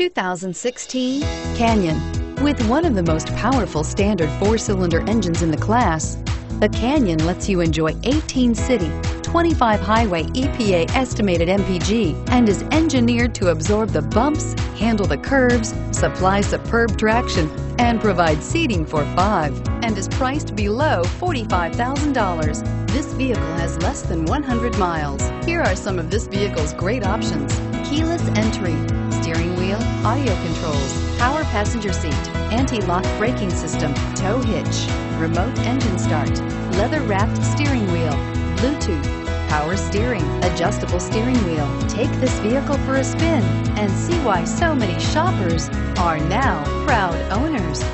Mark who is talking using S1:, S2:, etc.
S1: 2016 Canyon. With one of the most powerful standard four-cylinder engines in the class, the Canyon lets you enjoy 18 city, 25 highway EPA estimated MPG and is engineered to absorb the bumps, handle the curves, supply superb traction, and provide seating for five, and is priced below $45,000. This vehicle has less than 100 miles. Here are some of this vehicle's great options. Keyless entry, steering wheel, audio controls, power passenger seat, anti-lock braking system, tow hitch, remote engine start, leather wrapped steering wheel, Bluetooth, power steering, adjustable steering wheel. Take this vehicle for a spin and see why so many shoppers are now proud owners.